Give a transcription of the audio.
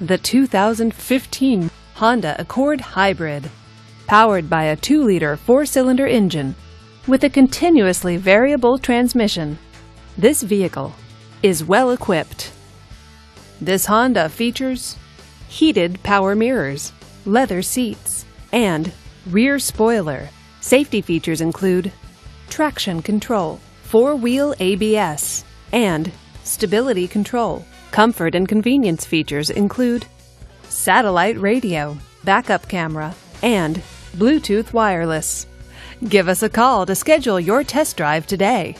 the 2015 Honda Accord Hybrid. Powered by a 2-liter 4-cylinder engine with a continuously variable transmission, this vehicle is well equipped. This Honda features heated power mirrors, leather seats, and rear spoiler. Safety features include traction control, four-wheel ABS, and stability control. Comfort and convenience features include satellite radio, backup camera, and Bluetooth wireless. Give us a call to schedule your test drive today.